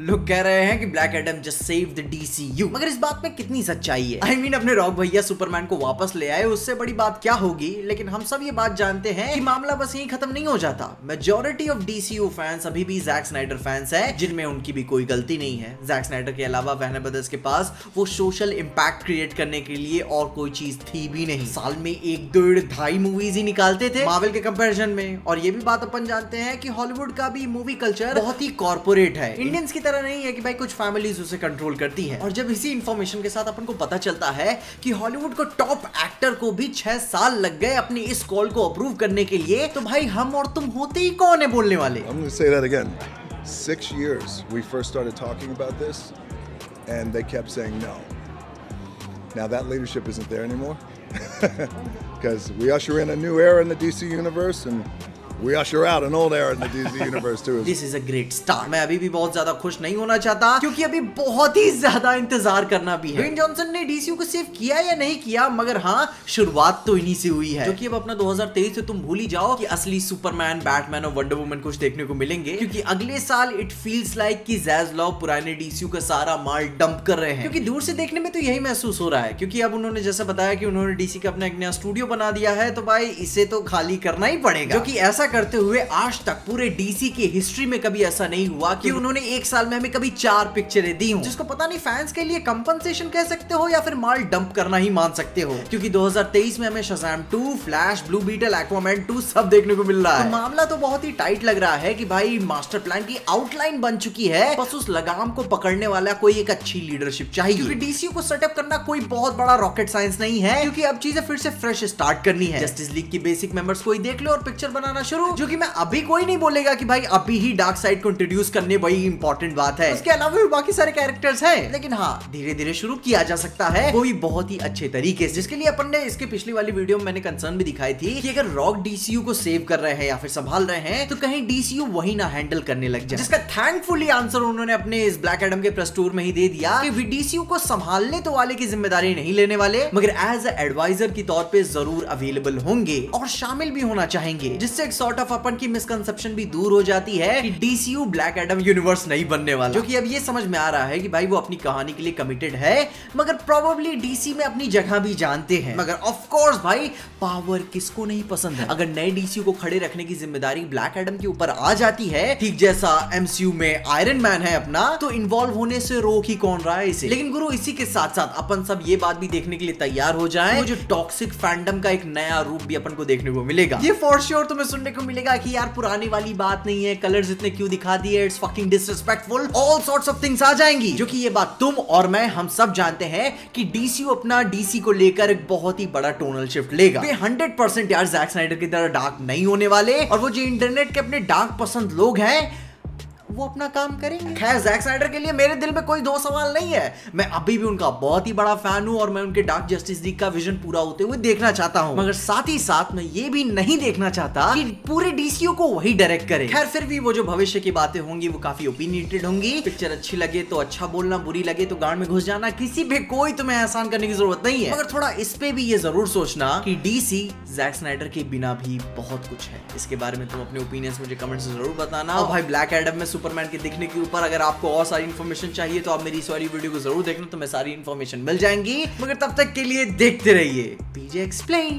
लोग कह रहे हैं कि Black Adam just save the DCU मगर इस बात में कितनी सच्चाई है? आई I मीन mean, अपने रॉक भैया सुपरमैन को वापस ले आए उससे बड़ी बात क्या होगी? लेकिन हम सब ये बात जानते हैं कि मामला बस यही खत्म नहीं हो जाता। मेजोरिटी ऑफ़ डीसीयू फैंस अभी भी जैक स्नाइडर फैंस है जिनमें उनकी भी कोई गलती नहीं है। जैक स्नाइडर के अलावा वहने ब्रदर्स के पास वो सोशल इंपैक्ट क्रिएट करने के लिए और कोई चीज़ थी भी नहीं। साल में एक डेढ़ ढाई मूवीज़ ही निकालते थे मार्वल के कंपैरिजन में। और ये भी बात अपन जानते हैं कि हॉलीवुड का भी मूवी कल्चर बहुत ही कॉर्पोरेट है। इंडियंस की तरह नहीं है कि भाई कुछ फैमिलीज़ उसे कंट्रोल करती हैं। और जब इसी इंफॉर्मेशन के साथ अपन को पता चलता है कि हॉलीवुड को टॉप एक्टर को भी छह साल लग गए अपनी इस कॉल को अप्रूव करने के लिए तो भाई हम और तुम होते ही कौन है बोलने वाले? Because we usher in a new era in the DC universe, and we usher out an old era in the DC universe too. This is a great start मैं अभी भी बहुत ज़्यादा खुश नहीं होना चाहता क्योंकि अभी बहुत ही ज़्यादा इंतज़ार करना भी है। जॉनसन ने डीसीयू को सेव किया या नहीं किया? मगर हाँ शुरुआत तो इन्हीं से हुई है। जो कि अब अपना 2023 से तुम भूल ही जाओ कि असली सुपरमैन बैटमैन और वंडर वुमन कुछ देखने को मिलेंगे क्योंकि अगले साल इट फील्स लाइक कि जैज लॉ पुराने डीसीयू का सारा माल डंप कर रहे हैं। क्योंकि दूर से देखने में तो यही महसूस हो रहा है क्योंकि अब उन्होंने जैसा बताया कि उन्होंने डीसी का अपना एक नया स्टूडियो बना दिया है तो भाई इसे तो खाली करना ही पड़ेगा। क्योंकि ऐसा करते हुए आज तक पूरे डीसी की हिस्ट्री में कभी ऐसा नहीं हुआ कि उन्होंने एक साल में हमें कभी चार पिक्चरें दी हो। जिसको पता नहीं फैंस के लिए कंपनसेशन कह सकते हो या फिर माल डंप करना ही मान सकते हो। क्योंकि 2023 में हमें Shazam 2, Flash, Blue Beetle, Aquaman 2 सब देखने को मिल रहा है। तो मामला तो बहुत ही टाइट लग रहा है कि भाई मास्टर प्लान की आउटलाइन बन चुकी है बस उस लगाम को पकड़ने वाला कोई एक अच्छी लीडरशिप चाहिए। क्योंकि डीसी को सेटअप करना कोई बहुत बड़ा रॉकेट साइंस नहीं है क्योंकि अब चीज़ें फिर से फ्रेश स्टार्ट करनी है। जस्टिस लीग की बेसिक मेंबर्स को ही देख लो और पिक्चर बनाना शुरू जो कि मैं अभी कोई नहीं बोलेगा कि भाई अभी ही डार्क साइड को इंट्रोड्यूस करने वही इंपॉर्टेंट बात है। उसके अलावा भी बाकी सारे कैरेक्टर्स हैं। लेकिन हाँ धीरे धीरे शुरू किया जा सकता है। वो भी बहुत ही अच्छे तरीके से। जिसके लिए अपन ने इसके पिछली वाली वीडियो में मैंने कंसर्न भी दिखाई थी कि अगर रॉक डीसीयू को सेव कर रहे हैं या फिर संभाल रहे हैं तो कहीं डीसीयू वही ना हैंडल करने लग जाए। जिसका थैंकफुली आंसर उन्होंने अपने इस ब्लैक एडम के प्रेस टूर में ही दे दिया कि डीसीयू को संभालने तो वाले की ज़िम्मेदारी नहीं लेने वाले मगर एज एडवाइजर की तौर पर ज़रूर अवेलेबल होंगे और शामिल भी होना चाहेंगे जिससे एक सॉर्ट ऑफ़ अपन की मिसकंसेप्शन भी दूर हो जाती है कि डीसीयू ब्लैक एडम यूनिवर्स नहीं बनने वाला। जो कि अब ये समझ में आ रहा है कि भाई वो अपनी कहानी के लिए कमिटेड है मगर प्रोबेबली डीसी में अपनी जगह भी जानते हैं। मगर ऑफ़ कोर्स भाई पावर किसको नहीं पसंद है? अगर नए डीसी को खड़े रखने की ज़िम्मेदारी ब्लैक एडम के ऊपर आ जाती है ठीक जैसा एमसीयू में आयरन मैन है अपना तो इन्वॉल्व होने से रोक ही कौन रहा है इसे? लेकिन गुरु इसी के साथ साथ अपन सब ये बात भी देखने के लिए तैयार हो जाए। जो टॉक्सिक फैंडम का एक नया रूप भी अपन को देखने को मिलेगा। ये फॉर श्योर तुम्हें सुनने को मिलेगा कि यार पुरानी वाली बात नहीं है कलर्स इतने क्यों दिखा दिए it's fucking disrespectful all sorts of things आ जाएँगी। जो कि ये बात तुम और मैं, हम सब जानते हैं कि डीसीयू अपना डीसी को लेकर एक बहुत ही बड़ा टोनल शिफ्ट लेगा। वे 100% यार जैक स्नाइडर की तरह डार्क नहीं होने वाले, और वो जो इंटरनेट के अपने डार्क पसंद लोग हैं वो अपना काम करेंगे। खैर जैक स्नाइडर के लिए मेरे दिल में कोई दो सवाल नहीं है। मैं अभी भी उनका बहुत ही बड़ा फ़ैन हूँ और मैं उनके डार्क जस्टिस लीग का विजन पूरा होते हुए देखना चाहता हूँ। मगर साथ ही साथ मैं ये भी नहीं देखना चाहता कि पूरे डीसीओ को वही डायरेक्ट करे। खैर फिर भी वो जो भविष्य की बातें होंगी वो काफ़ी ओपिनियटेड होंगी। पिक्चर अच्छी लगे तो अच्छा बोलना बुरी लगे तो गांड में घुस जाना किसी पे कोई तुम्हें एहसान करने की ज़रूरत नहीं है। मगर थोड़ा इस पे भी ये ज़रूर सोचना कि डीसी जैक स्नाइडर के बिना भी बहुत कुछ है। इसके बारे में तुम अपने ओपिनियंस मुझे कमेंट से ज़रूर बताना। और भाई ब्लैक एडम में सुपरमैन के दिखने के ऊपर अगर आपको और सारी इन्फॉर्मेशन चाहिए तो आप मेरी इस वाली वीडियो को ज़रूर देखना। तो मैं सारी इन्फॉर्मेशन मिल जाएँगी। मगर तब तक के लिए देखते रहिए। पीजे एक्सप्लेन